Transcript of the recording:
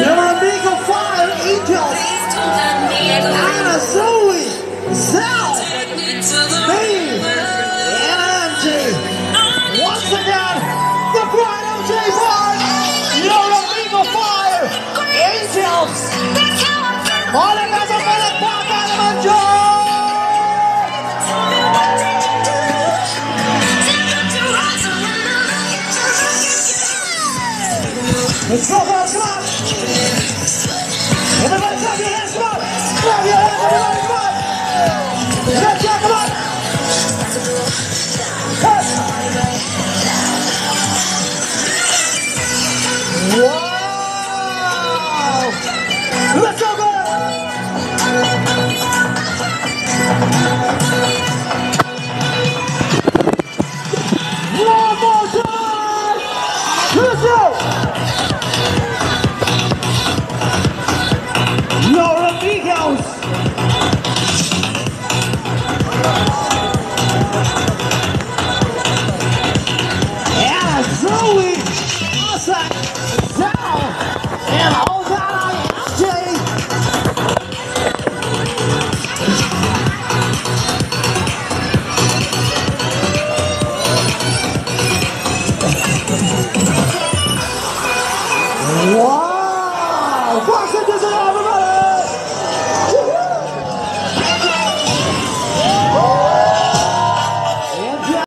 Я Let's go, guys, come on. Everybody clap your hands, come on. Clap your hands, everybody, come on. Let's go, come on. Hey. Wow. Let's go, guys. One more time. Let's go. É Ela Zoe! Nossa! Sal! Ela o Jay!